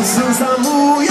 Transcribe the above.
Nasıl zamuya